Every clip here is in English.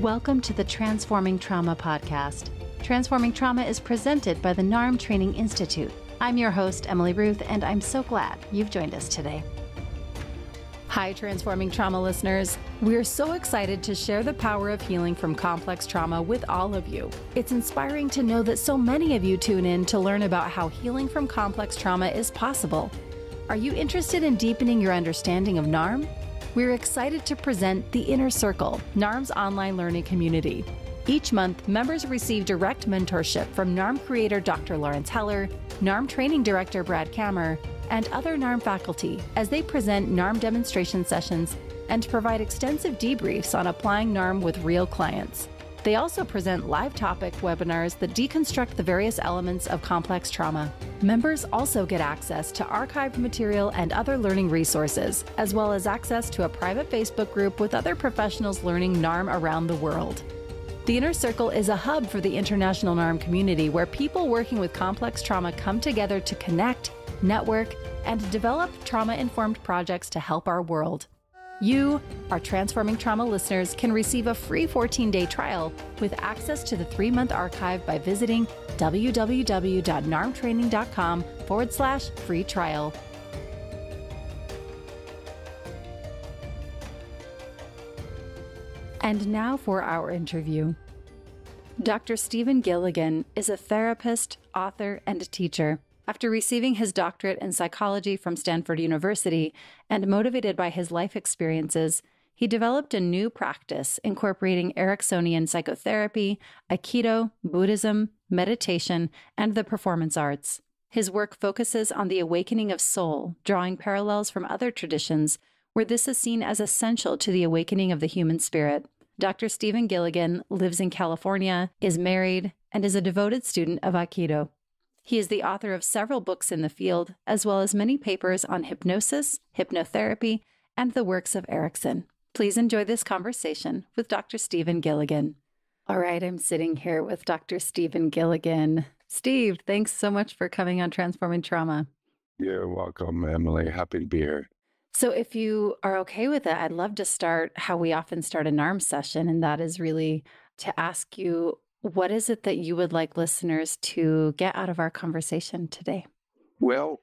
Welcome to the Transforming Trauma podcast. Transforming Trauma is presented by the NARM Training Institute. I'm your host, Emily Ruth, and I'm so glad you've joined us today. Hi, Transforming Trauma listeners. We're so excited to share the power of healing from complex trauma with all of you. It's inspiring to know that so many of you tune in to learn about how healing from complex trauma is possible. Are you interested in deepening your understanding of NARM? We're excited to present The Inner Circle, NARM's online learning community. Each month, members receive direct mentorship from NARM creator Dr. Laurence Heller, NARM training director Brad Kammer, and other NARM faculty as they present NARM demonstration sessions and provide extensive debriefs on applying NARM with real clients. They also present live topic webinars that deconstruct the various elements of complex trauma. Members also get access to archived material and other learning resources, as well as access to a private Facebook group with other professionals learning NARM around the world. The Inner Circle is a hub for the international NARM community where people working with complex trauma come together to connect, network, and develop trauma informed projects to help our world. You, our Transforming Trauma listeners, can receive a free 14 day trial with access to the three month archive by visiting www.narmtraining.com forward slash free trial. And now for our interview. Dr. Stephen Gilligan is a therapist, author, and teacher. After receiving his doctorate in psychology from Stanford University and motivated by his life experiences, he developed a new practice incorporating Ericksonian psychotherapy, Aikido, Buddhism, meditation, and the performance arts. His work focuses on the awakening of soul, drawing parallels from other traditions where this is seen as essential to the awakening of the human spirit. Dr. Stephen Gilligan lives in California, is married, and is a devoted student of Aikido. He is the author of several books in the field, as well as many papers on hypnosis, hypnotherapy, and the works of Erickson. Please enjoy this conversation with Dr. Stephen Gilligan. All right, I'm sitting here with Dr. Stephen Gilligan. Steve, thanks so much for coming on Transforming Trauma. You're welcome, Emily. Happy to be here. So, if you are okay with it, I'd love to start how we often start a NARM session, and that is really to ask you what is it that you would like listeners to get out of our conversation today? Well,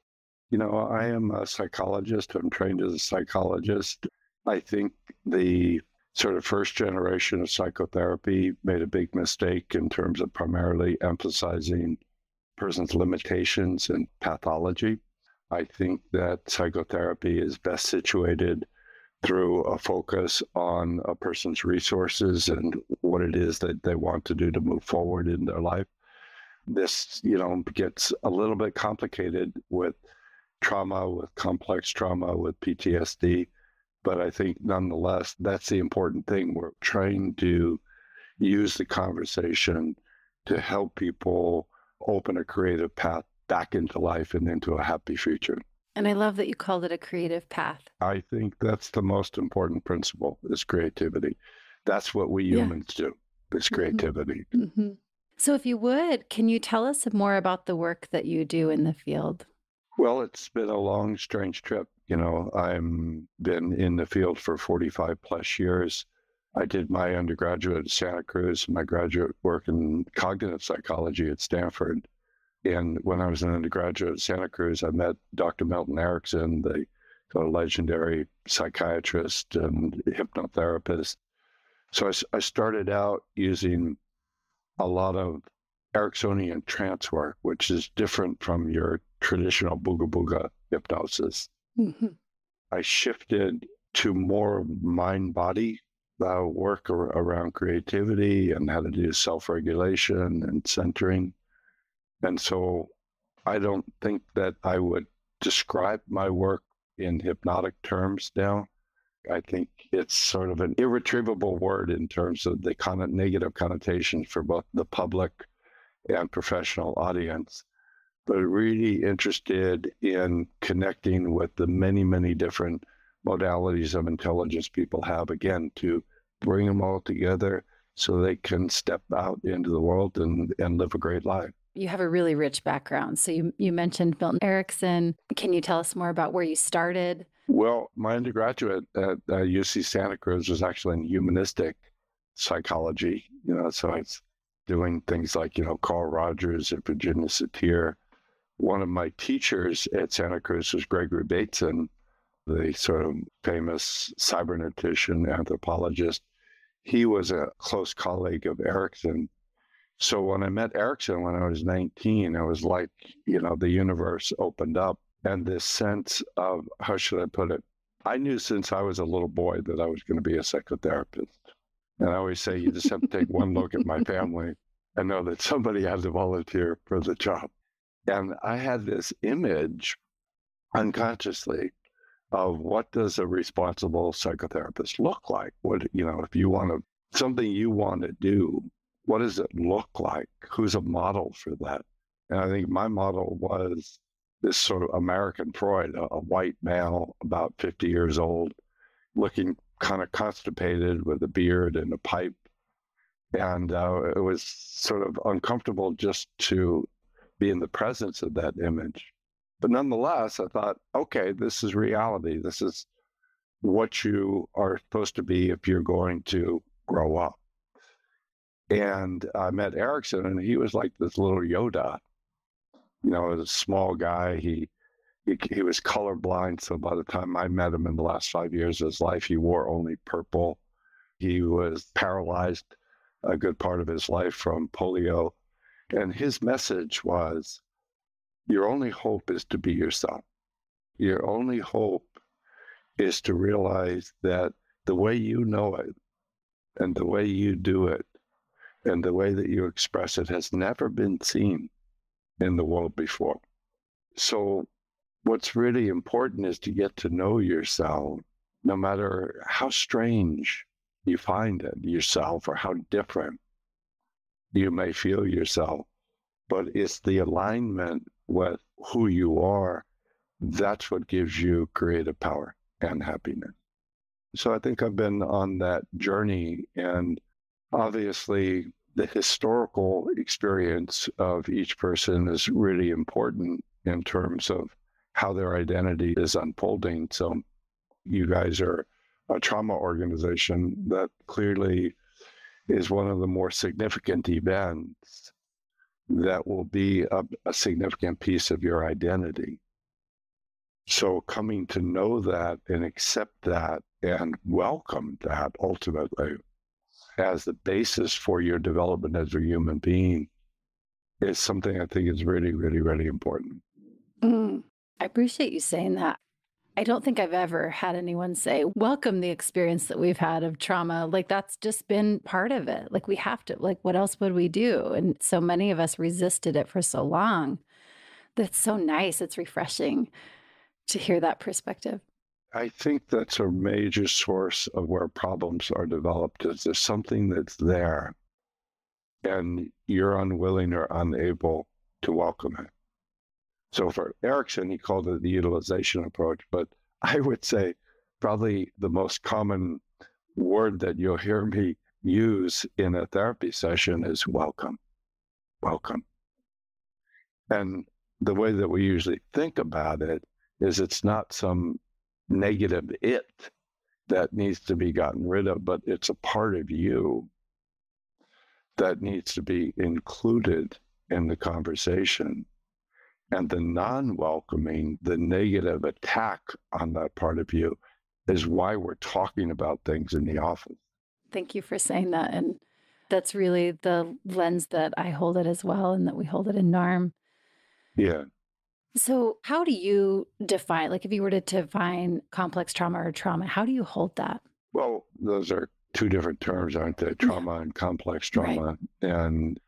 you know, I am a psychologist. I'm trained as a psychologist. I think the sort of first generation of psychotherapy made a big mistake in terms of primarily emphasizing person's limitations and pathology. I think that psychotherapy is best situated through a focus on a person's resources and what it is that they want to do to move forward in their life. This, you know, gets a little bit complicated with trauma, with complex trauma, with PTSD. But I think nonetheless, that's the important thing. We're trying to use the conversation to help people open a creative path back into life and into a happy future. And I love that you called it a creative path. I think that's the most important principle is creativity. That's what we humans yeah. do. Is mm-hmm. creativity. Mm-hmm. So if you would, can you tell us more about the work that you do in the field? Well, it's been a long, strange trip. You know, I'm been in the field for 45 plus years. I did my undergraduate at Santa Cruz, my graduate work in cognitive psychology at Stanford. And when I was an undergraduate at Santa Cruz, I met Dr. Milton Erickson, the legendary psychiatrist and hypnotherapist. So I, I started out using a lot of Ericksonian trance work, which is different from your traditional booga booga hypnosis. Mm-hmm. I shifted to more mind body uh, work ar- around creativity and how to do self regulation and centering. And so I don't think that I would describe my work in hypnotic terms now. I think it's sort of an irretrievable word in terms of the kind of negative connotations for both the public and professional audience, but really interested in connecting with the many, many different modalities of intelligence people have, again, to bring them all together so they can step out into the world and, and live a great life you have a really rich background. So you, you mentioned Milton Erickson. Can you tell us more about where you started? Well, my undergraduate at uh, UC Santa Cruz was actually in humanistic psychology, you know, so I was doing things like, you know, Carl Rogers and Virginia Satir. One of my teachers at Santa Cruz was Gregory Bateson, the sort of famous cybernetician anthropologist. He was a close colleague of Erickson. So when I met Erickson when I was 19, it was like, you know, the universe opened up and this sense of, how should I put it? I knew since I was a little boy that I was going to be a psychotherapist. And I always say you just have to take one look at my family and know that somebody had to volunteer for the job. And I had this image unconsciously of what does a responsible psychotherapist look like? What, you know, if you want to, something you want to do, what does it look like? Who's a model for that? And I think my model was this sort of American Freud, a, a white male, about 50 years old, looking kind of constipated with a beard and a pipe. And uh, it was sort of uncomfortable just to be in the presence of that image. But nonetheless, I thought, okay, this is reality. This is what you are supposed to be if you're going to grow up. And I met Erickson, and he was like this little Yoda. You know, a small guy. He, he he was colorblind, so by the time I met him in the last five years of his life, he wore only purple. He was paralyzed a good part of his life from polio, and his message was, "Your only hope is to be yourself. Your only hope is to realize that the way you know it, and the way you do it, and the way that you express it has never been seen in the world before. So, what's really important is to get to know yourself, no matter how strange you find it yourself or how different you may feel yourself. But it's the alignment with who you are that's what gives you creative power and happiness. So I think I've been on that journey, and obviously, the historical experience of each person is really important in terms of how their identity is unfolding. So, you guys are a trauma organization that clearly is one of the more significant events that will be a, a significant piece of your identity. So, coming to know that and accept that and welcome that ultimately as the basis for your development as a human being is something I think is really, really, really important. Mm, I appreciate you saying that. I don't think I've ever had anyone say, welcome the experience that we've had of trauma. Like that's just been part of it. Like we have to, like, what else would we do? And so many of us resisted it for so long. That's so nice. It's refreshing to hear that perspective. I think that's a major source of where problems are developed is there's something that's there and you're unwilling or unable to welcome it. So for Erickson, he called it the utilization approach, but I would say probably the most common word that you'll hear me use in a therapy session is welcome. Welcome. And the way that we usually think about it is it's not some negative it that needs to be gotten rid of, but it's a part of you that needs to be included in the conversation. And the non welcoming, the negative attack on that part of you is why we're talking about things in the office. Thank you for saying that. And that's really the lens that I hold it as well, and that we hold it in NARM. Yeah. So, how do you define, like, if you were to define complex trauma or trauma, how do you hold that? Well, those are two different terms, aren't they? Trauma yeah. and complex trauma. Right. And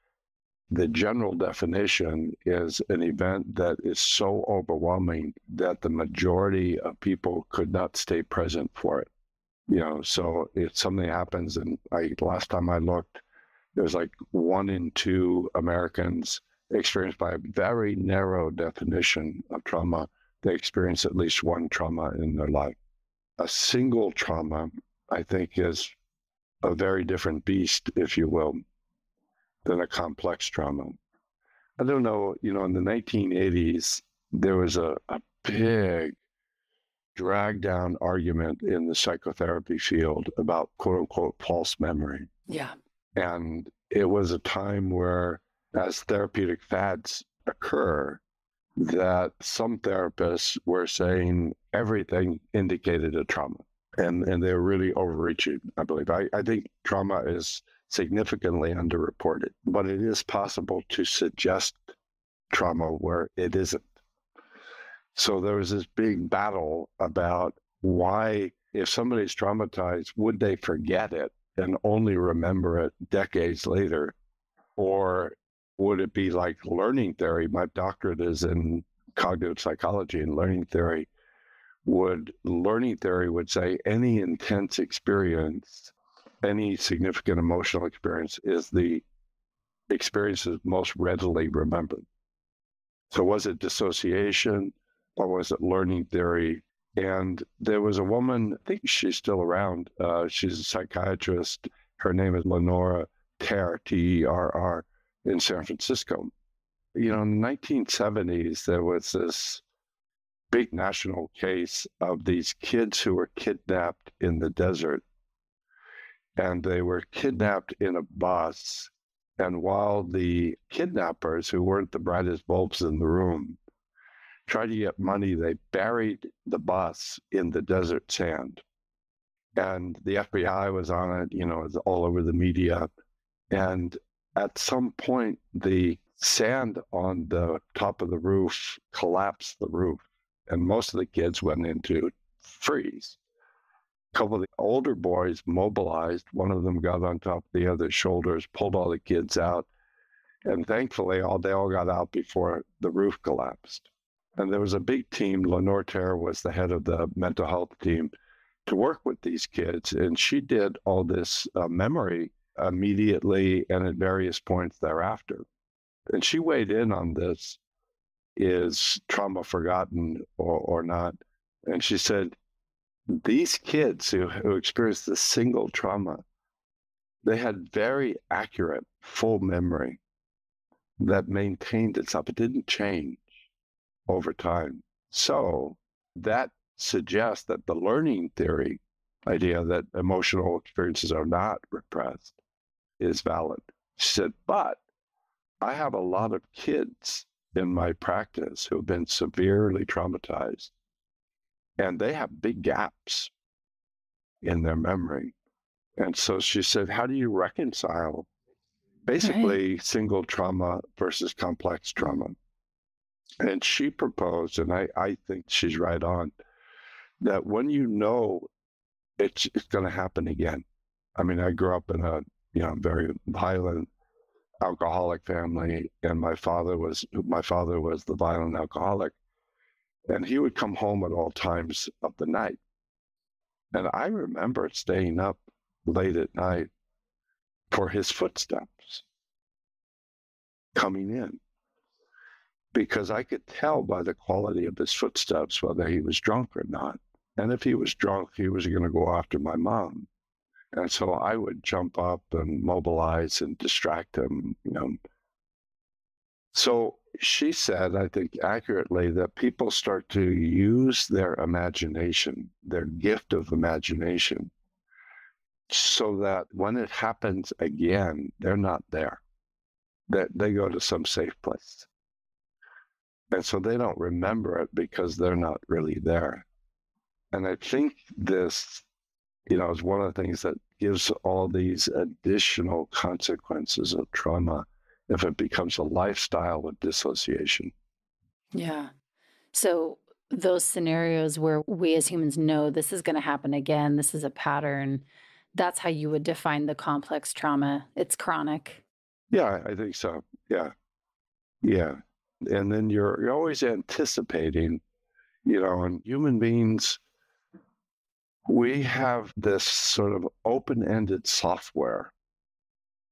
the general definition is an event that is so overwhelming that the majority of people could not stay present for it. You mm. know, so if something happens, and I last time I looked, there's like one in two Americans experienced by a very narrow definition of trauma. They experience at least one trauma in their life. A single trauma, I think, is a very different beast, if you will, than a complex trauma. I don't know, you know, in the 1980s, there was a, a big drag down argument in the psychotherapy field about quote unquote false memory. Yeah. And it was a time where, as therapeutic fads occur, that some therapists were saying everything indicated a trauma. And, and they're really overreaching, I believe. I, I think trauma is significantly underreported, but it is possible to suggest trauma where it isn't. So there was this big battle about why, if somebody's traumatized, would they forget it and only remember it decades later? Or would it be like learning theory? My doctorate is in cognitive psychology and learning theory. Would learning theory would say any intense experience, any significant emotional experience is the experience most readily remembered. So was it dissociation or was it learning theory? And there was a woman, I think she's still around. Uh, she's a psychiatrist. Her name is Lenore Terr, T E R R in San Francisco. You know, in the 1970s, there was this big national case of these kids who were kidnapped in the desert. And they were kidnapped in a bus. And while the kidnappers, who weren't the brightest bulbs in the room, tried to get money, they buried the bus in the desert sand. And the FBI was on it, you know, it was all over the media. And at some point, the sand on the top of the roof collapsed the roof, and most of the kids went into freeze. A couple of the older boys mobilized. One of them got on top of the other's shoulders, pulled all the kids out, and thankfully, all they all got out before the roof collapsed. And there was a big team. Lenore Terr was the head of the mental health team to work with these kids, and she did all this uh, memory immediately and at various points thereafter. And she weighed in on this is trauma forgotten or, or not? And she said, these kids who, who experienced a single trauma, they had very accurate, full memory that maintained itself. It didn't change over time. So that suggests that the learning theory idea that emotional experiences are not repressed is valid. She said, but I have a lot of kids in my practice who have been severely traumatized, and they have big gaps in their memory. And so she said, How do you reconcile basically right. single trauma versus complex trauma? And she proposed, and I, I think she's right on, that when you know it's, it's going to happen again. I mean, I grew up in a you know, very violent alcoholic family, and my father was my father was the violent alcoholic, and he would come home at all times of the night, and I remember staying up late at night for his footsteps coming in because I could tell by the quality of his footsteps whether he was drunk or not. And if he was drunk, he was going to go after my mom. And so I would jump up and mobilize and distract them, you know. So she said, I think accurately, that people start to use their imagination, their gift of imagination, so that when it happens again, they're not there. That they go to some safe place. And so they don't remember it because they're not really there. And I think this you know, is one of the things that gives all these additional consequences of trauma if it becomes a lifestyle of dissociation. Yeah. So those scenarios where we as humans know this is going to happen again, this is a pattern, that's how you would define the complex trauma. It's chronic. Yeah, I think so. Yeah. Yeah. And then you're you're always anticipating, you know, and human beings we have this sort of open ended software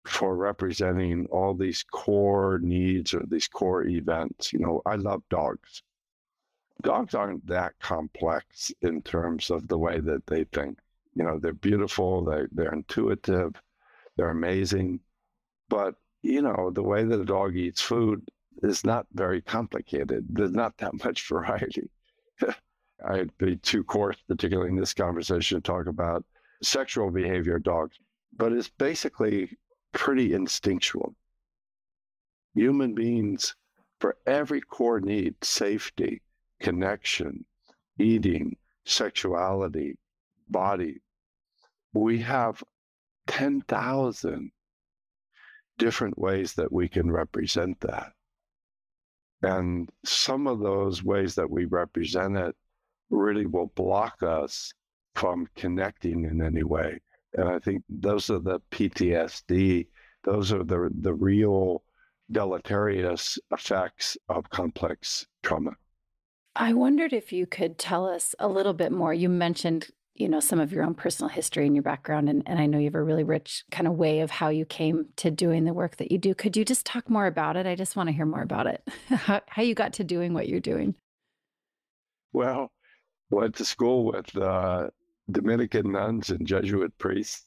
for representing all these core needs or these core events. You know, I love dogs. Dogs aren't that complex in terms of the way that they think. You know, they're beautiful, they, they're intuitive, they're amazing. But, you know, the way that a dog eats food is not very complicated. There's not that much variety. I'd be too coarse, particularly in this conversation, to talk about sexual behavior of dogs. but it's basically pretty instinctual. Human beings, for every core need safety, connection, eating, sexuality, body we have 10,000 different ways that we can represent that. And some of those ways that we represent it really will block us from connecting in any way. And I think those are the PTSD, those are the, the real deleterious effects of complex trauma. I wondered if you could tell us a little bit more. You mentioned, you know, some of your own personal history and your background, and, and I know you have a really rich kind of way of how you came to doing the work that you do. Could you just talk more about it? I just want to hear more about it, how, how you got to doing what you're doing. Well, went to school with uh, Dominican nuns and Jesuit priests.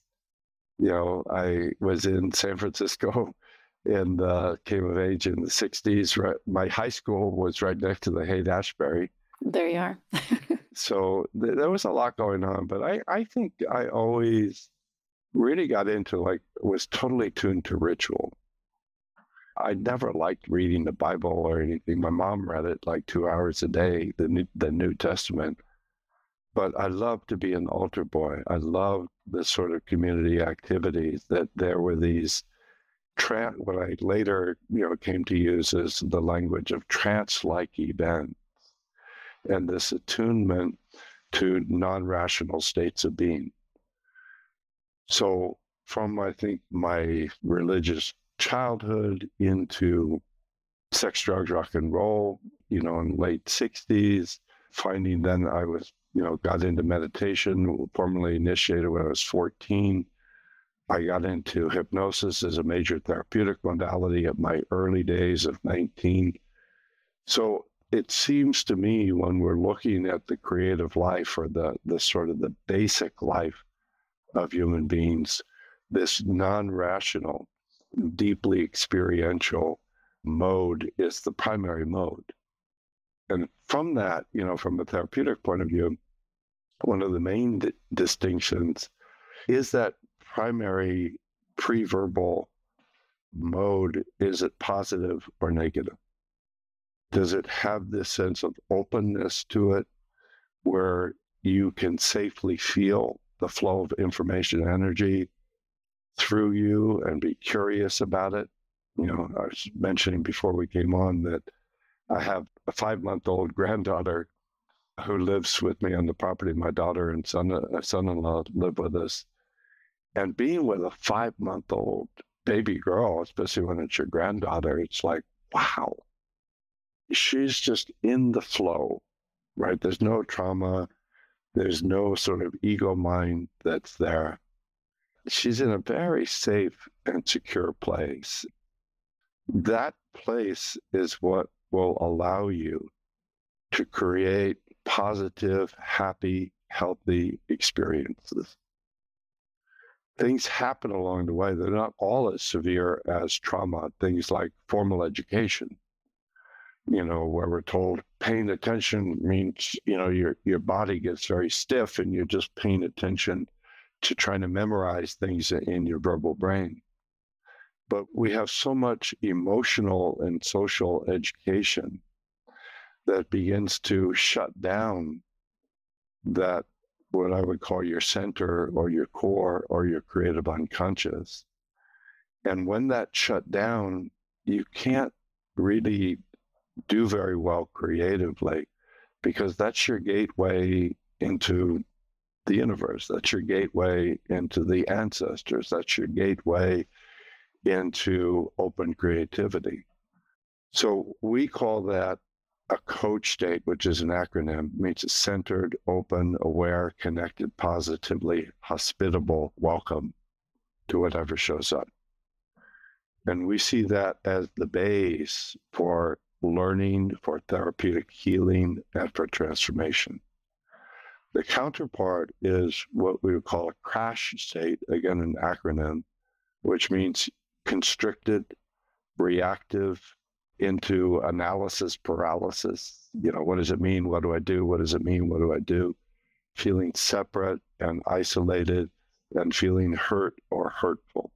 You know, I was in San Francisco and uh, came of age in the 60s. Right, my high school was right next to the Haight Ashbury. There you are. so th- there was a lot going on, but I, I think I always really got into like, was totally tuned to ritual. I never liked reading the Bible or anything. My mom read it like two hours a day, the New, the New Testament. But I loved to be an altar boy. I loved the sort of community activities that there were these tra- what I later you know came to use as the language of trance-like events, and this attunement to non-rational states of being. So from I think my religious childhood into sex, drugs, rock and roll, you know, in late 60s, finding then I was you know, got into meditation, formally initiated when I was 14. I got into hypnosis as a major therapeutic modality at my early days of 19. So it seems to me when we're looking at the creative life or the, the sort of the basic life of human beings, this non rational, deeply experiential mode is the primary mode. And from that, you know, from a therapeutic point of view, one of the main d- distinctions is that primary preverbal mode is it positive or negative? Does it have this sense of openness to it where you can safely feel the flow of information energy through you and be curious about it? You know, I was mentioning before we came on that I have a five month old granddaughter who lives with me on the property. My daughter and son, uh, son-in-law live with us. And being with a five-month-old baby girl, especially when it's your granddaughter, it's like, wow, she's just in the flow, right? There's no trauma. There's no sort of ego mind that's there. She's in a very safe and secure place. That place is what will allow you to create positive, happy, healthy experiences. Things happen along the way. They're not all as severe as trauma, things like formal education, you know, where we're told paying attention means, you know, your, your body gets very stiff and you're just paying attention to trying to memorize things in your verbal brain. But we have so much emotional and social education that begins to shut down that what I would call your center or your core or your creative unconscious. And when that shut down, you can't really do very well creatively because that's your gateway into the universe. That's your gateway into the ancestors. That's your gateway into open creativity. So we call that a coach state, which is an acronym, it means it's centered, open, aware, connected, positively, hospitable, welcome to whatever shows up. And we see that as the base for learning, for therapeutic healing, and for transformation. The counterpart is what we would call a crash state, again, an acronym, which means constricted, reactive, into analysis paralysis. You know, what does it mean? What do I do? What does it mean? What do I do? Feeling separate and isolated, and feeling hurt or hurtful.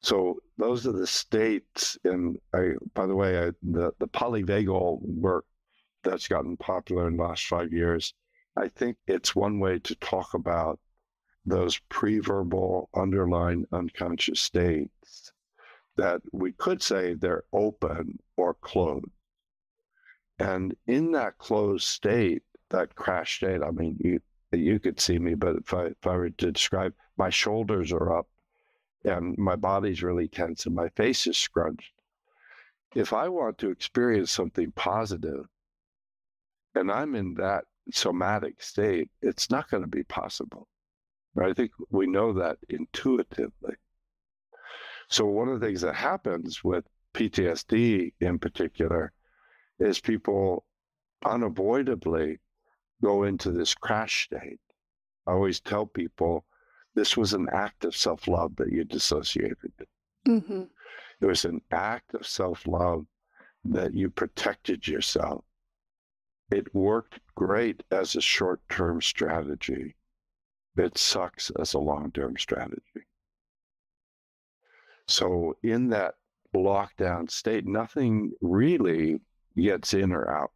So those are the states. And I, by the way, I, the the polyvagal work that's gotten popular in the last five years, I think it's one way to talk about those pre-verbal underlying unconscious states that we could say they're open or closed. And in that closed state, that crash state, I mean, you, you could see me, but if I, if I were to describe, my shoulders are up and my body's really tense and my face is scrunched. If I want to experience something positive and I'm in that somatic state, it's not going to be possible. I think we know that intuitively. So, one of the things that happens with PTSD in particular is people unavoidably go into this crash state. I always tell people this was an act of self love that you dissociated. Mm-hmm. It was an act of self love that you protected yourself. It worked great as a short term strategy. It sucks as a long term strategy. So, in that lockdown state, nothing really gets in or out.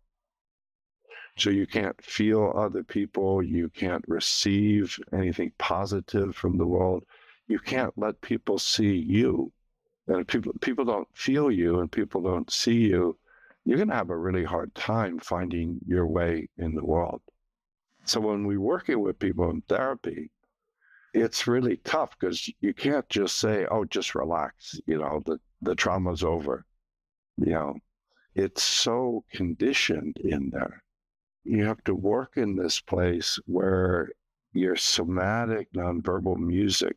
So you can't feel other people. You can't receive anything positive from the world. You can't let people see you. And if people, people don't feel you and people don't see you, you're going to have a really hard time finding your way in the world. So when we're working with people in therapy, it's really tough because you can't just say, oh, just relax, you know, the, the trauma's over. You know, it's so conditioned in there you have to work in this place where your somatic nonverbal music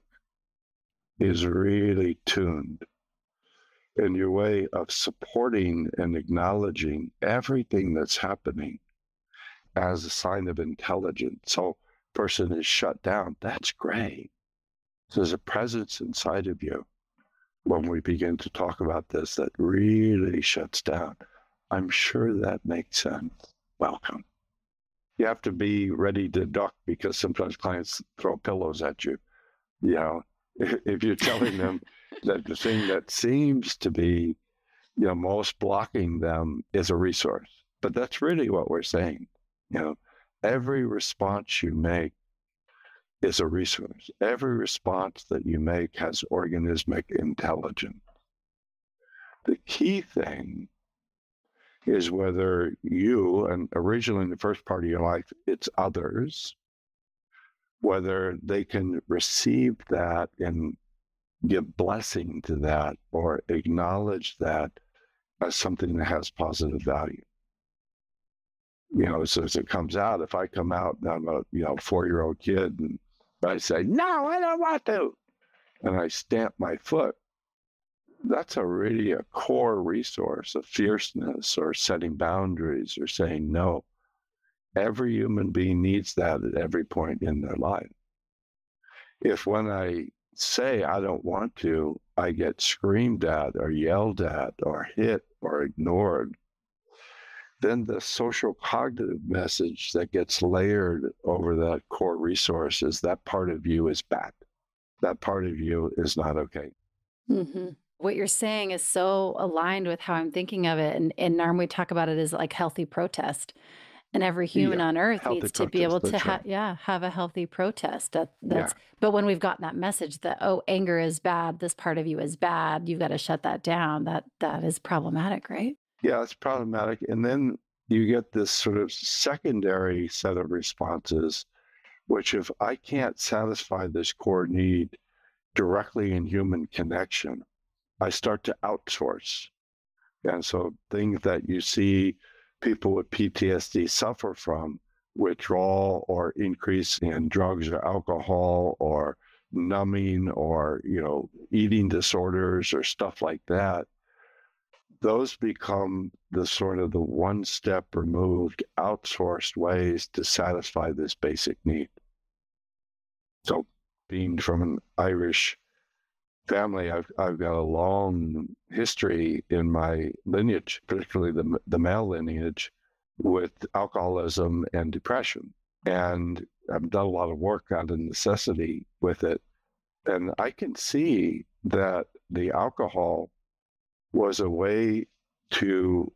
is really tuned and your way of supporting and acknowledging everything that's happening as a sign of intelligence. So person is shut down. That's great. So there's a presence inside of you when we begin to talk about this that really shuts down. I'm sure that makes sense. Welcome you have to be ready to duck because sometimes clients throw pillows at you. You know, if you're telling them that the thing that seems to be, you know, most blocking them is a resource, but that's really what we're saying. You know, every response you make is a resource. Every response that you make has organismic intelligence. The key thing is whether you, and originally in the first part of your life, it's others, whether they can receive that and give blessing to that or acknowledge that as something that has positive value. You know, so as it comes out, if I come out and I'm a you know four year old kid and I say, No, I don't want to and I stamp my foot, that's a really a core resource of fierceness or setting boundaries or saying no. Every human being needs that at every point in their life. If when I say I don't want to, I get screamed at or yelled at or hit or ignored, then the social cognitive message that gets layered over that core resource is that part of you is bad. That part of you is not okay. Mm-hmm what you're saying is so aligned with how I'm thinking of it. And in NARM, we talk about it as like healthy protest. And every human yeah, on earth needs to be able to have, right. yeah, have a healthy protest. That, that's, yeah. but when we've gotten that message that, oh, anger is bad, this part of you is bad, you've got to shut that down. That, that is problematic, right? Yeah, it's problematic. And then you get this sort of secondary set of responses, which if I can't satisfy this core need directly in human connection, I start to outsource. And so things that you see people with PTSD suffer from, withdrawal or increase in drugs or alcohol or numbing or, you know, eating disorders or stuff like that, those become the sort of the one step removed outsourced ways to satisfy this basic need. So being from an Irish family, I've, I've got a long history in my lineage, particularly the, the male lineage, with alcoholism and depression. And I've done a lot of work on the necessity with it. And I can see that the alcohol was a way to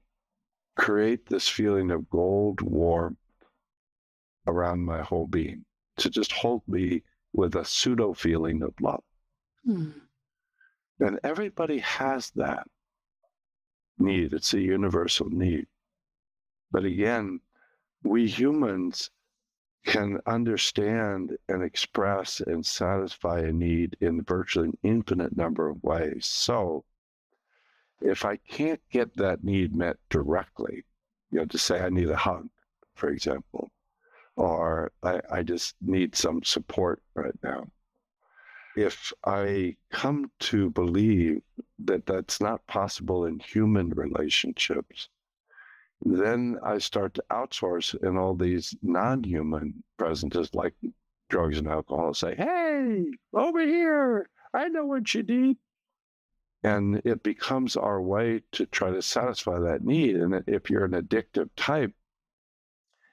create this feeling of gold warmth around my whole being, to just hold me with a pseudo feeling of love. Hmm. And everybody has that need. It's a universal need. But again, we humans can understand and express and satisfy a need in virtually an infinite number of ways. So if I can't get that need met directly, you know, to say I need a hug, for example, or I, I just need some support right now. If I come to believe that that's not possible in human relationships, then I start to outsource and all these non-human presences like drugs and alcohol say, hey, over here, I know what you need. And it becomes our way to try to satisfy that need. And if you're an addictive type,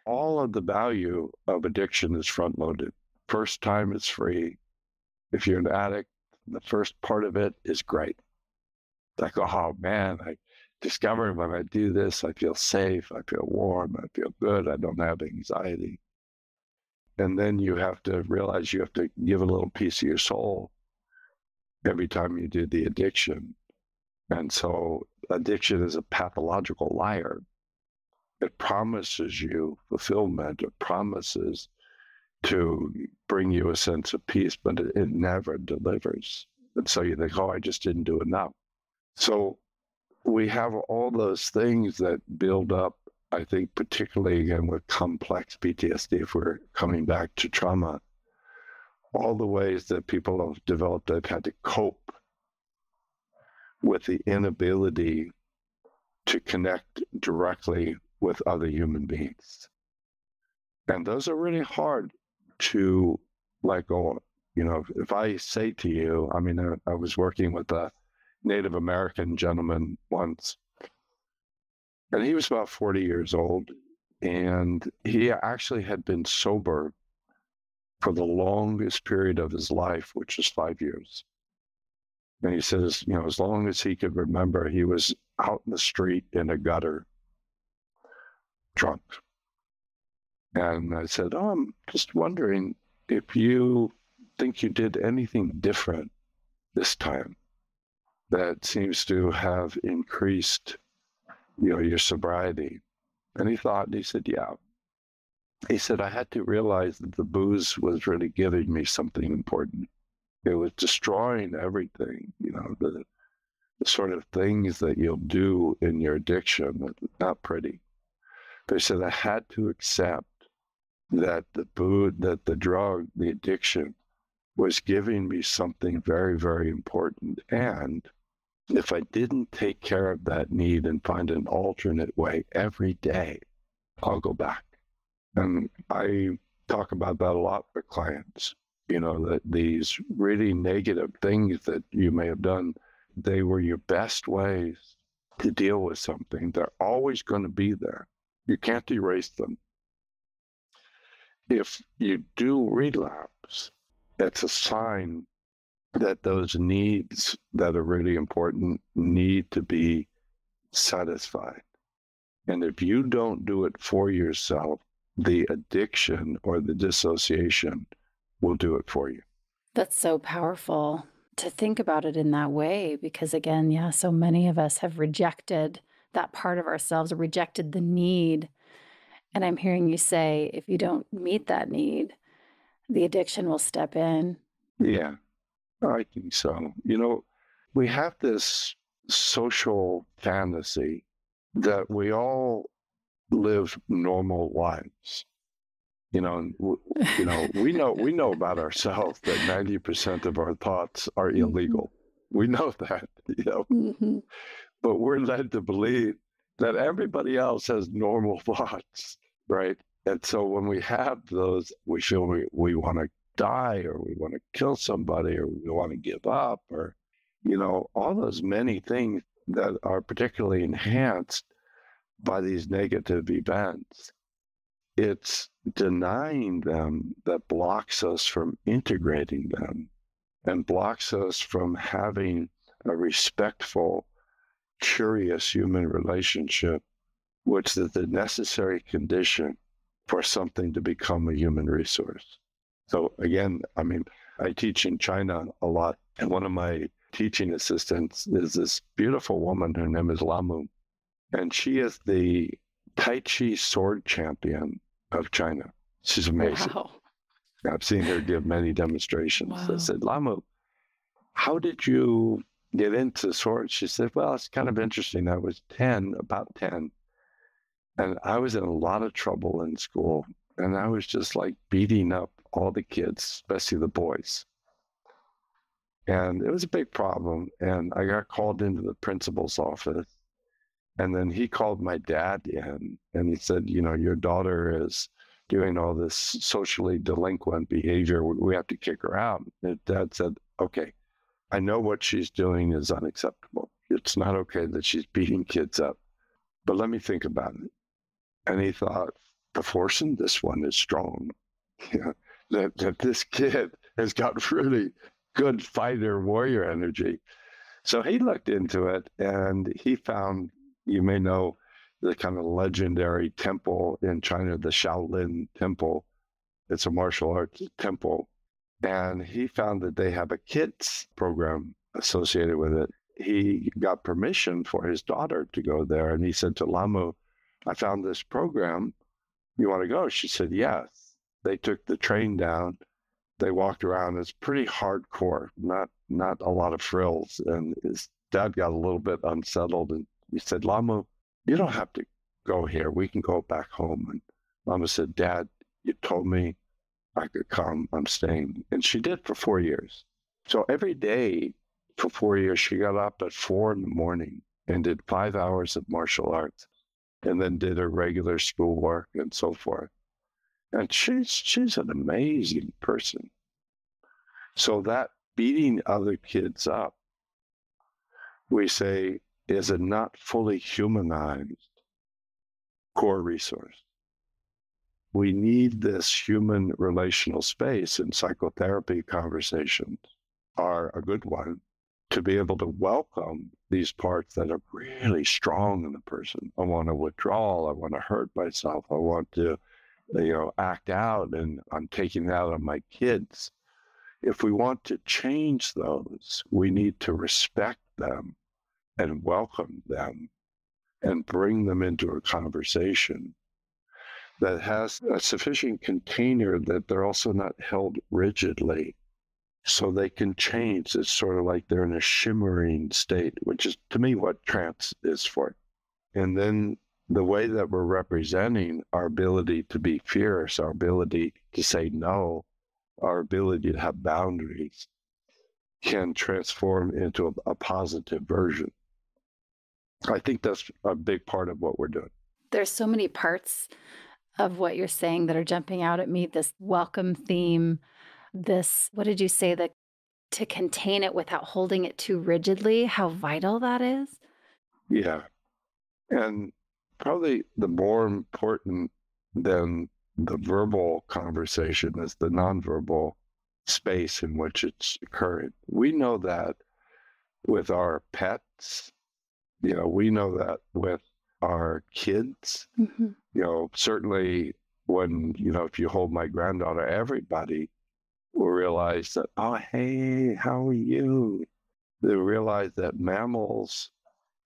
all of the value of addiction is front loaded. First time it's free. If you're an addict, the first part of it is great. Like, oh man, I discovering when I do this, I feel safe, I feel warm, I feel good, I don't have anxiety. And then you have to realize you have to give a little piece of your soul every time you do the addiction. And so addiction is a pathological liar. It promises you fulfillment, it promises to bring you a sense of peace, but it, it never delivers. And so you think, oh, I just didn't do enough. So we have all those things that build up, I think, particularly again with complex PTSD, if we're coming back to trauma, all the ways that people have developed, they've had to cope with the inability to connect directly with other human beings. And those are really hard to let go of. You know, if I say to you, I mean, I, I was working with a Native American gentleman once. And he was about 40 years old. And he actually had been sober for the longest period of his life, which is five years. And he says, you know, as long as he could remember, he was out in the street in a gutter, drunk. And I said, Oh, I'm just wondering if you think you did anything different this time that seems to have increased, you know, your sobriety. And he thought, and he said, yeah. He said, I had to realize that the booze was really giving me something important. It was destroying everything, you know, the, the sort of things that you'll do in your addiction. Not pretty. But he said, I had to accept that the booze, that the drug, the addiction was giving me something very, very important. And if I didn't take care of that need and find an alternate way every day, I'll go back. And I talk about that a lot with clients. You know, that these really negative things that you may have done, they were your best ways to deal with something. They're always going to be there. You can't erase them. If you do relapse, it's a sign that those needs that are really important need to be satisfied. And if you don't do it for yourself, the addiction or the dissociation will do it for you. That's so powerful to think about it in that way because, again, yeah, so many of us have rejected that part of ourselves, rejected the need. And I'm hearing you say if you don't meet that need, the addiction will step in. Yeah. I think so. You know, we have this social fantasy that we all live normal lives. You know, you know, we know we know about ourselves that ninety percent of our thoughts are mm-hmm. illegal. We know that, you know, mm-hmm. but we're led to believe that everybody else has normal thoughts, right? And so when we have those, we feel we, we want to die or we want to kill somebody or we want to give up or, you know, all those many things that are particularly enhanced by these negative events. It's denying them that blocks us from integrating them and blocks us from having a respectful, curious human relationship, which is the necessary condition for something to become a human resource. So, again, I mean, I teach in China a lot, and one of my teaching assistants is this beautiful woman. Her name is Lamu, and she is the Tai Chi sword champion of China. She's amazing. Wow. I've seen her give many demonstrations. Wow. I said, Lamu, how did you get into swords? She said, Well, it's kind of interesting. I was 10, about 10, and I was in a lot of trouble in school. And I was just like beating up all the kids, especially the boys. And it was a big problem. And I got called into the principal's office. And then he called my dad in and he said, You know, your daughter is doing all this socially delinquent behavior. We have to kick her out. And dad said, Okay, I know what she's doing is unacceptable. It's not okay that she's beating kids up. But let me think about it. And he thought, the force in this one is strong. Yeah, that, that this kid has got really good fighter warrior energy. So he looked into it and he found, you may know, the kind of legendary temple in China, the Shaolin Temple. It's a martial arts temple. And he found that they have a kids program associated with it. He got permission for his daughter to go there. And he said to Lamu, I found this program. You want to go? She said, Yes. They took the train down they walked around. It's pretty hardcore, not not a lot of frills. And his dad got a little bit unsettled, and he said, Lamu, you don't have to go here. We can go back home." And Lamu said, "Dad, you told me I could come. I'm staying," and she did for four years. So every day for four years, she got up at four in the morning and did five hours of martial arts, and then did her regular schoolwork and so forth. And she's she's an amazing person. So that beating other kids up, we say, is a not fully humanized core resource. We need this human relational space, and psychotherapy conversations are a good one to be able to welcome these parts that are really strong in the person. I want to withdraw. I want to hurt myself. I want to you know, act out and I'm taking out on my kids. If we want to change those, we need to respect them and welcome them and bring them into a conversation that has a sufficient container that they're also not held rigidly so they can change. It's sort of like they're in a shimmering state, which is to me what trance is for. And then the way that we're representing our ability to be fierce, our ability to say no, our ability to have boundaries can transform into a, a, positive version. I think that's a big part of what we're doing. There's so many parts of what you're saying that are jumping out at me this welcome theme, this, what did you say, that to contain it without holding it too rigidly, how vital that is? Yeah. And probably the more important than the verbal conversation is the nonverbal space in which it's occurring. We know that with our pets, you know, we know that with our kids, mm-hmm. you know, certainly when, you know, if you hold my granddaughter, everybody will realize that, oh, hey, how are you? They realize that mammals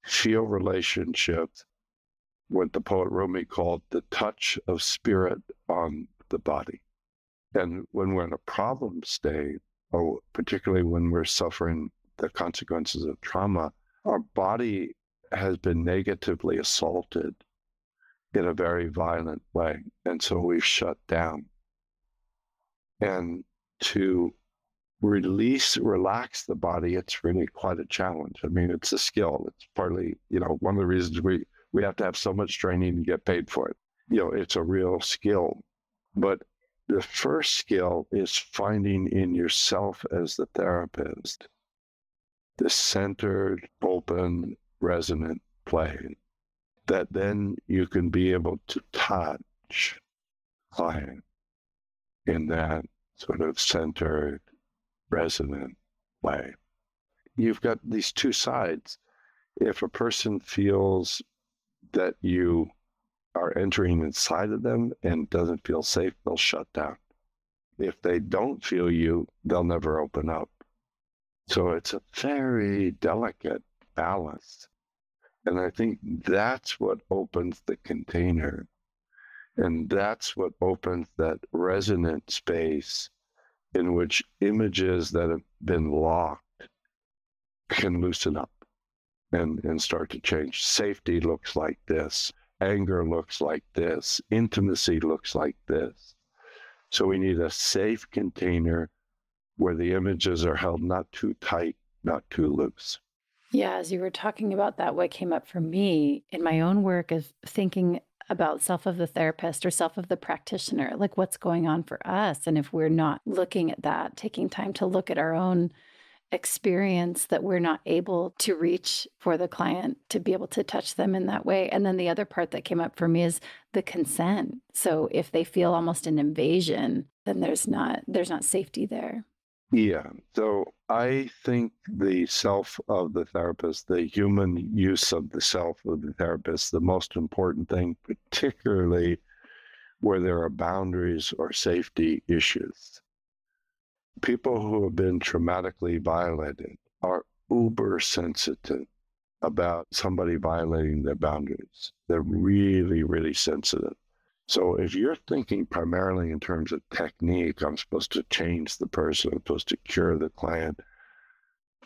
feel relationships what the poet Rumi called the touch of spirit on the body. And when we're in a problem state, or particularly when we're suffering the consequences of trauma, our body has been negatively assaulted in a very violent way. And so we've shut down. And to release, relax the body, it's really quite a challenge. I mean, it's a skill. It's partly, you know, one of the reasons we we have to have so much training to get paid for it. You know, it's a real skill. But the first skill is finding in yourself as the therapist the centered, open, resonant play that then you can be able to touch client in that sort of centered, resonant way. You've got these two sides. If a person feels that you are entering inside of them and doesn't feel safe, they'll shut down. If they don't feel you, they'll never open up. So it's a very delicate balance. And I think that's what opens the container. And that's what opens that resonant space in which images that have been locked can loosen up and, and start to change. Safety looks like this, anger looks like this, intimacy looks like this. So we need a safe container where the images are held not too tight, not too loose. Yeah, as you were talking about that, what came up for me in my own work is thinking about self of the therapist or self of the practitioner, like what's going on for us. And if we're not looking at that, taking time to look at our own experience, that we're not able to reach for the client to be able to touch them in that way. And then the other part that came up for me is the consent. So if they feel almost an invasion, then there's not there's not safety there. Yeah. So I think the self of the therapist, the human use of the self of the therapist, the most important thing, particularly where there are boundaries or safety issues. People who have been traumatically violated are uber sensitive about somebody violating their boundaries. They're really, really sensitive. So if you're thinking primarily in terms of technique, I'm supposed to change the person, I'm supposed to cure the client.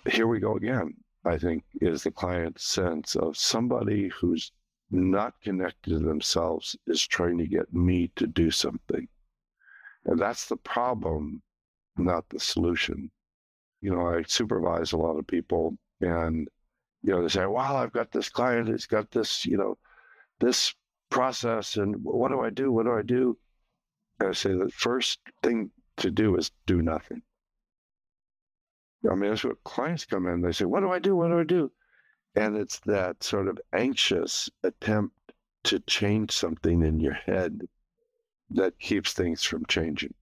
Here we go again, I think, is the client's sense of somebody who's not connected to themselves is trying to get me to do something. And that's the problem, not the solution. You know, I supervise a lot of people and, you know, they say, wow, I've got this client who's got this, you know, this process and what do I do? What do I do? I say the first thing to do is do nothing. I mean, that's what clients come in. They say, What do I do? What do I do? And it's that sort of anxious attempt to change something in your head that keeps things from changing.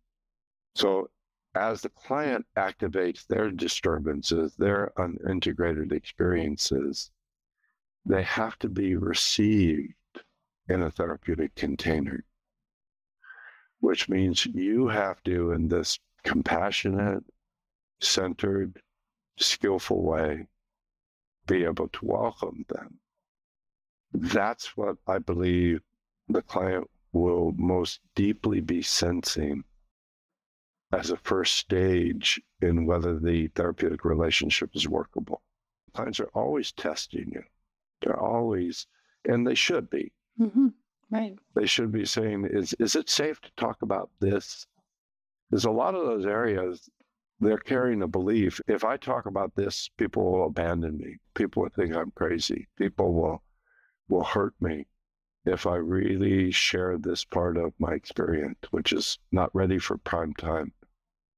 So, as the client activates their disturbances, their unintegrated experiences, they have to be received in a therapeutic container, which means you have to, in this compassionate, centered, skillful way, be able to welcome them. That's what I believe the client will most deeply be sensing as a first stage in whether the therapeutic relationship is workable. Clients are always testing you. They're always, and they should be. Mm-hmm. Right. They should be saying, is, is it safe to talk about this? There's a lot of those areas, they're carrying a belief. If I talk about this, people will abandon me. People will think I'm crazy. People will, will hurt me if I really share this part of my experience, which is not ready for prime time.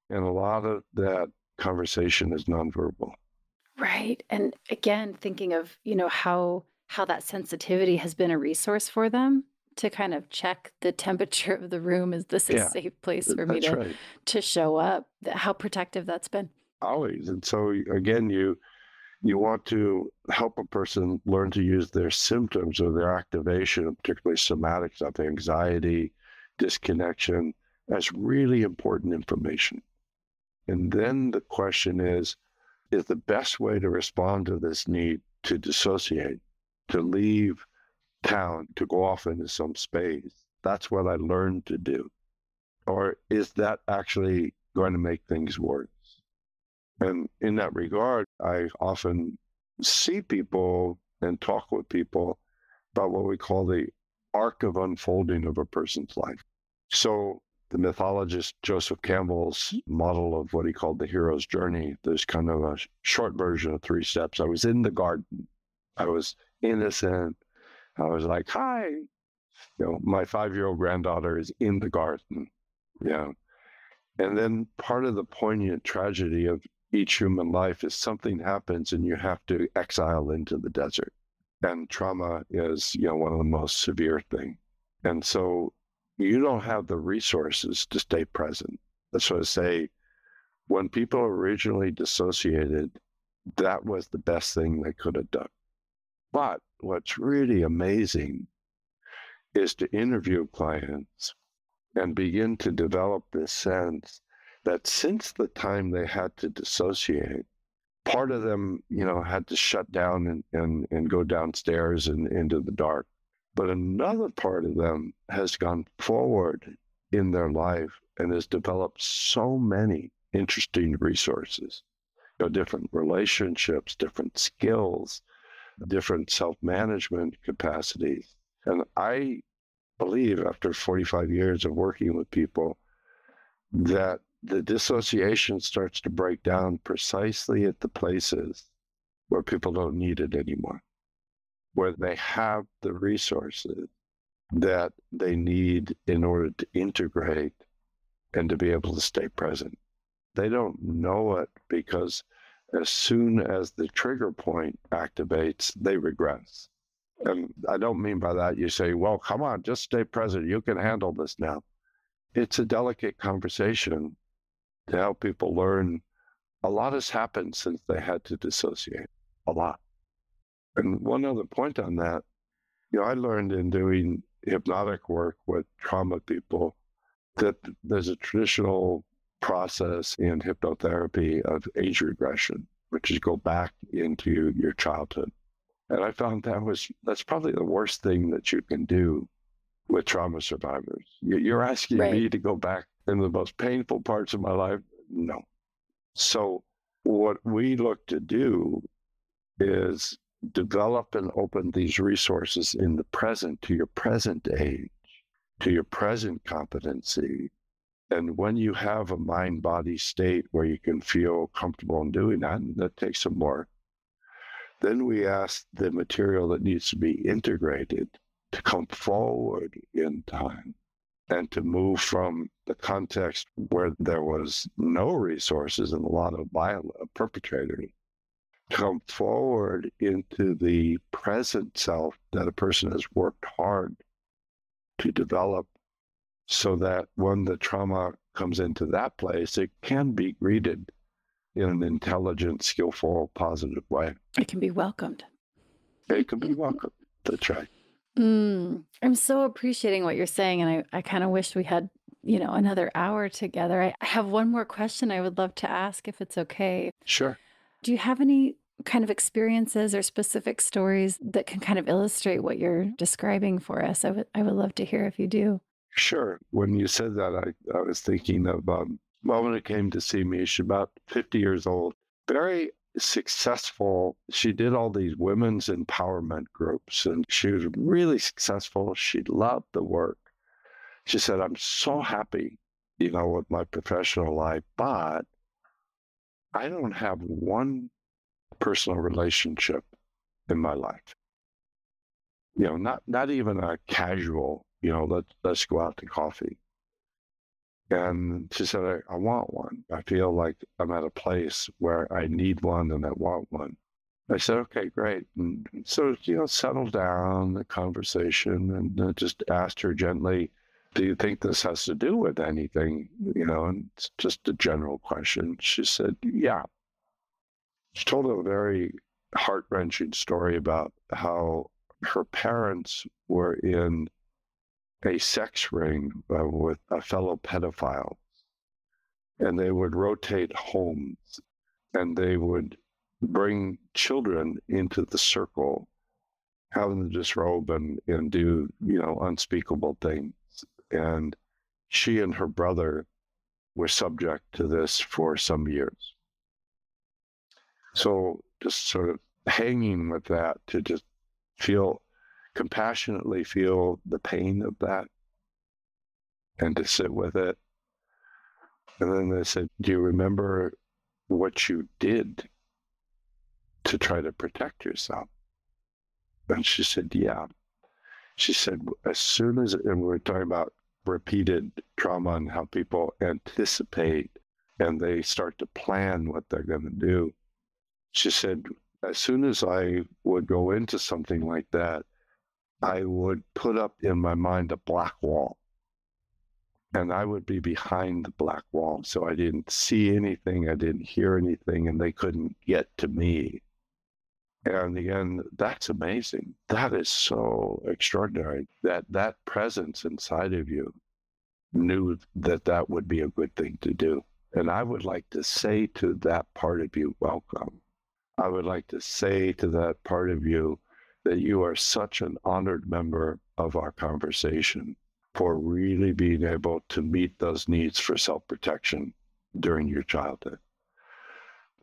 And a lot of that conversation is nonverbal. Right. And again, thinking of, you know, how how that sensitivity has been a resource for them to kind of check the temperature of the room. Is this yeah, a safe place for me to right. to show up? How protective that's been? Always. And so again you you want to help a person learn to use their symptoms or their activation particularly somatic stuff anxiety disconnection. As really important information. And then the question is is the best way to respond to this need to dissociate to leave town to go off into some space. That's what I learned to do. Or is that actually going to make things worse? And in that regard, I often see people and talk with people about what we call the arc of unfolding of a person's life. So, the mythologist Joseph Campbell's model of what he called the hero's journey, there's kind of a short version of three steps. I was in the garden. I was innocent. I was like, hi. You know, my five year old granddaughter is in the garden. Yeah. And then part of the poignant tragedy of each human life is something happens and you have to exile into the desert. And trauma is, you know, one of the most severe things. And so you don't have the resources to stay present. That's what I say When people originally dissociated, that was the best thing they could have done. But what's really amazing is to interview clients and begin to develop this sense that since the time they had to dissociate, part of them, you know, had to shut down and, and, and go downstairs and into the dark. But another part of them has gone forward in their life and has developed so many interesting resources, you know, different relationships, different skills, different self management capacities. And I believe after 45 years of working with people that the dissociation starts to break down precisely at the places where people don't need it anymore, where they have the resources that they need in order to integrate and to be able to stay present. They don't know it because as soon as the trigger point activates, they regress. And I don't mean by that you say, well, come on, just stay present. You can handle this now. It's a delicate conversation to help people learn a lot has happened since they had to dissociate. A lot. And one other point on that, you know, I learned in doing hypnotic work with trauma people that there's a traditional process in hypnotherapy of age regression, which is go back into your childhood. And I found that was that's probably the worst thing that you can do with trauma survivors. You're asking right. me to go back in the most painful parts of my life? No. So, what we look to do is develop and open these resources in the present to your present age, to your present competency. And when you have a mind body state where you can feel comfortable in doing that, and that takes some work, then we ask the material that needs to be integrated to come forward in time and to move from the context where there was no resources and a lot of violent uh, perpetrators come forward into the present self that a person has worked hard to develop so that when the trauma comes into that place, it can be greeted in an intelligent, skillful, positive way. It can be welcomed. It can be welcomed. That's right. Mm, I'm so appreciating what you're saying. And I, I kind of wish we had, you know, another hour together. I, I have one more question I would love to ask if it's okay. Sure. Do you have any kind of experiences or specific stories that can kind of illustrate what you're describing for us? I would I would love to hear if you do. Sure. When you said that, I, I was thinking of um, when it came to see me, she's about 50 years old, very successful. She did all these women's empowerment groups and she was really successful. She loved the work. She said, I'm so happy, you know, with my professional life, but I don't have one personal relationship in my life. You know, not not even a casual, you know, let let's go out to coffee. And she said, I, I, want one. I feel like I'm at a place where I need one and I want one. I said, okay, great. And so, you know, settled down the conversation and just asked her gently, do you think this has to do with anything? You know, and it's just a general question. She said, yeah. She told a very heart wrenching story about how her parents were in a sex ring uh, with a fellow pedophile. And they would rotate homes and they would bring children into the circle, have them disrobe and, and do, you know, unspeakable things. And she and her brother were subject to this for some years. So just sort of hanging with that to just feel compassionately feel the pain of that and to sit with it. And then they said, Do you remember what you did to try to protect yourself? And she said, Yeah. She said, As soon as, and we are talking about repeated trauma and how people anticipate and they start to plan what they're going to do. She said, As soon as I would go into something like that, I would put up in my mind a black wall. and I would be behind the black wall. So I didn't see anything, I didn't hear anything, and they couldn't get to me. And again, that's amazing. That is so extraordinary that that presence inside of you knew that that would be a good thing to do. And I would like to say to that part of you, welcome. I would like to say to that part of you that you are such an honored member of our conversation for really being able to meet those needs for self protection during your childhood.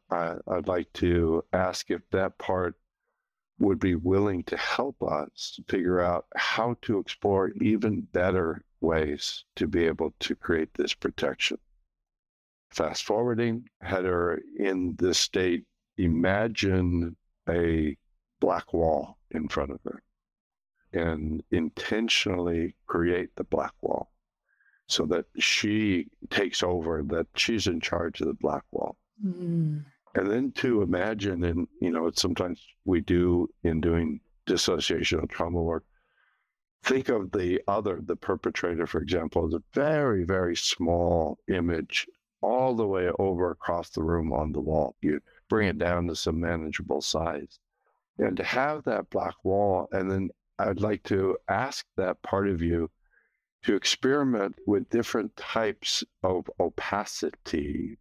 I, would like to ask if that part would be willing to help us figure out how to explore even better ways to be able to create this protection. Fast forwarding, had her in this state, imagine a black wall in front of her and intentionally create the black wall so that she takes over, that she's in charge of the black wall. Mm. And then to imagine, and you know, sometimes we do in doing dissociational trauma work, think of the other, the perpetrator, for example, as a very, very small image all the way over across the room on the wall. You bring it down to some manageable size. And to have that black wall and then I'd like to ask that part of you to experiment with different types of opacity,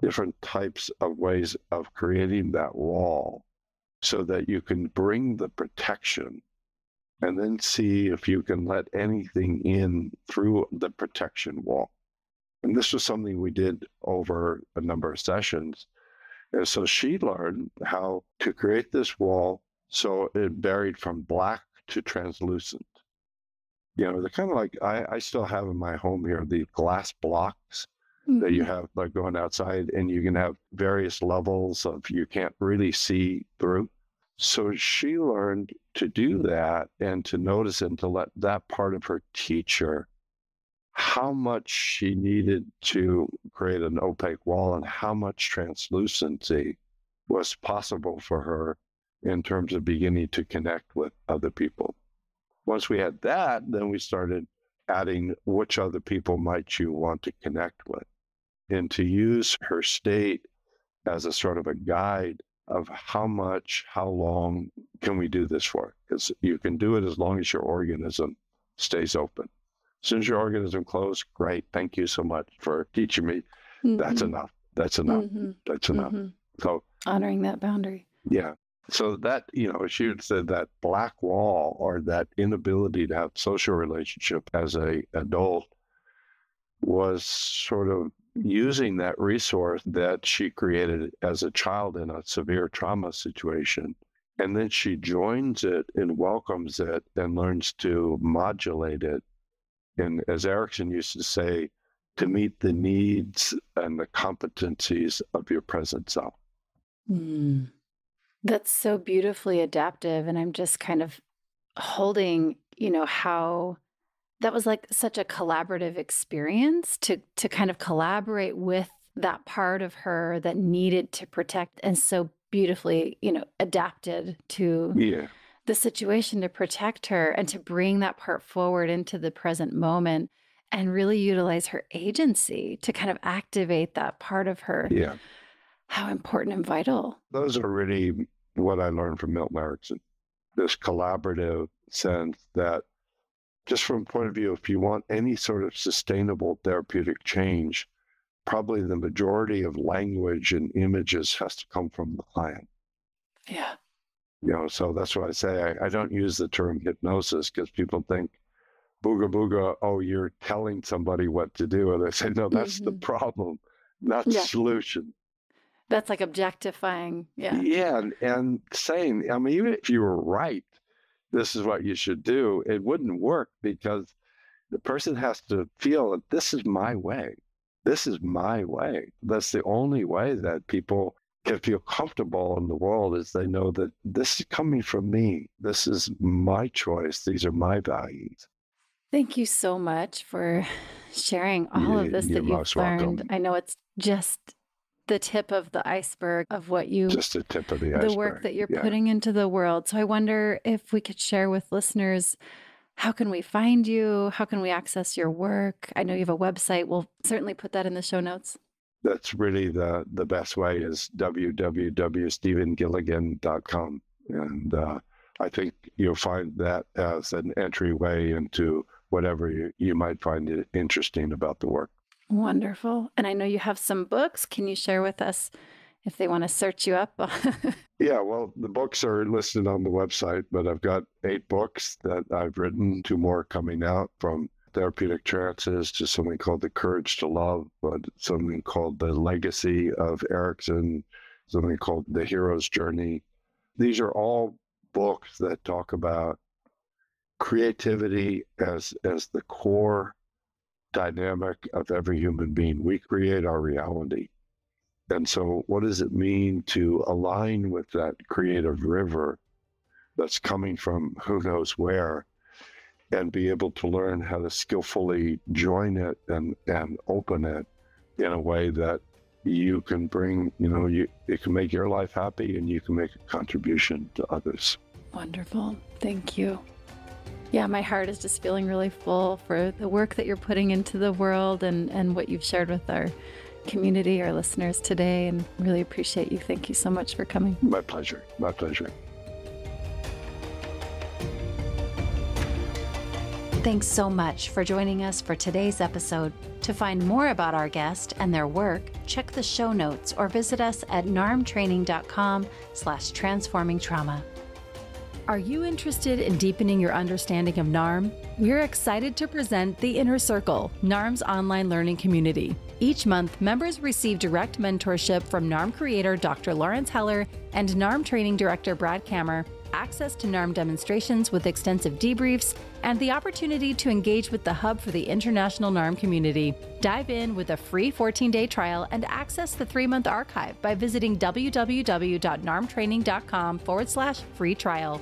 different types of ways of creating that wall so that you can bring the protection and then see if you can let anything in through the protection wall. And this was something we did over a number of sessions. And so she learned how to create this wall so it varied from black to translucent. You know, they're kind of like I, I still have in my home here the glass blocks mm-hmm. that you mm-hmm. have like going outside, and you can have various levels of you can't really see through. So she learned to do that and to notice and to let that part of her teacher how much she needed to create an opaque wall and how much translucency was possible for her in terms of beginning to connect with other people. Once we had that, then we started adding which other people might you want to connect with and to use her state as a sort of a guide of how much, how long can we do this for? Because you can do it as long as your organism stays open. Soon as your organism closed, great. Thank you so much for teaching me. Mm-hmm. That's enough. That's enough. Mm-hmm. That's enough. Mm-hmm. So honoring that boundary. Yeah. So that, you know, she would say that black wall or that inability to have social relationship as a adult was sort of using that resource that she created as a child in a severe trauma situation. And then she joins it and welcomes it and learns to modulate it. And as Erickson used to say, to meet the needs and the competencies of your present self. Mm. That's so beautifully adaptive. And I'm just kind of holding, you know, how that was like such a collaborative experience to to kind of collaborate with that part of her that needed to protect and so beautifully, you know, adapted to yeah. The situation to protect her and to bring that part forward into the present moment and really utilize her agency to kind of activate that part of her. Yeah. How important and vital. Those are really what I learned from Milton Erickson. This collaborative sense that, just from a point of view, if you want any sort of sustainable therapeutic change, probably the majority of language and images has to come from the client. Yeah. You know, so that's why I say I, I don't use the term hypnosis because people think booga booga, oh, you're telling somebody what to do. And I say, no, that's mm-hmm. the problem, not yeah. the solution. That's like objectifying. Yeah. Yeah. And, and saying, I mean, even if you were right, this is what you should do, it wouldn't work because the person has to feel that this is my way. This is my way. That's the only way that people can feel comfortable in the world is they know that this is coming from me. This is my choice. These are my values. Thank you so much for sharing all of this that you've learned. Welcome. I know it's just the tip of the iceberg of what you just the tip of the iceberg. The work that you're yeah. putting into the world. So I wonder if we could share with listeners how can we find you? How can we access your work? I know you have a website. We'll certainly put that in the show notes. That's really the, the best way is www.stephengilligan.com. And uh, I think you'll find that as an entryway into whatever you, you might find interesting about the work. Wonderful. And I know you have some books. Can you share with us if they want to search you up? yeah, well, the books are listed on the website, but I've got eight books that I've written, two more coming out from therapeutic trances to something called The Courage to Love, but something called The Legacy of Erickson, something called The Hero's Journey. These are all books that talk about creativity as as the core dynamic of every human being. We create our reality. And so, what does it mean to align with that creative river that's coming from who knows where and be able to learn how to skillfully join it and, and open it in a way that you can bring, you know, you, it can make your life happy and you can make a contribution to others. Wonderful. Thank you. Yeah, my heart is just feeling really full for the work that you're putting into the world and, and what you've shared with our community, our listeners today, and really appreciate you. Thank you so much for coming. My pleasure. My pleasure. Thanks so much for joining us for today's episode. To find more about our guest and their work, check the show notes or visit us at narmtraining.com slash transforming trauma. Are you interested in deepening your understanding of NARM? We're excited to present The Inner Circle, NARM's online learning community. Each month, members receive direct mentorship from NARM creator Dr. Laurence Heller and NARM training director Brad Kammer, access to NARM demonstrations with extensive debriefs, and the opportunity to engage with the Hub for the International NARM community. Dive in with a free 14 day trial and access the three month archive by visiting www.narmtraining.com forward slash free trial.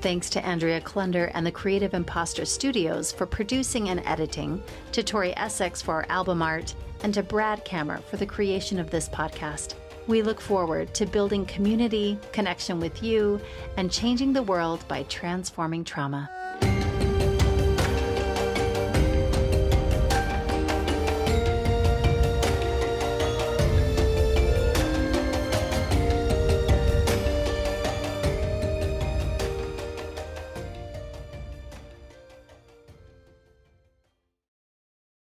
Thanks to Andrea Klunder and the Creative Imposter Studios for producing and editing, to Tori Essex for our album art, and to Brad Kammer for the creation of this podcast. We look forward to building community, connection with you, and changing the world by transforming trauma.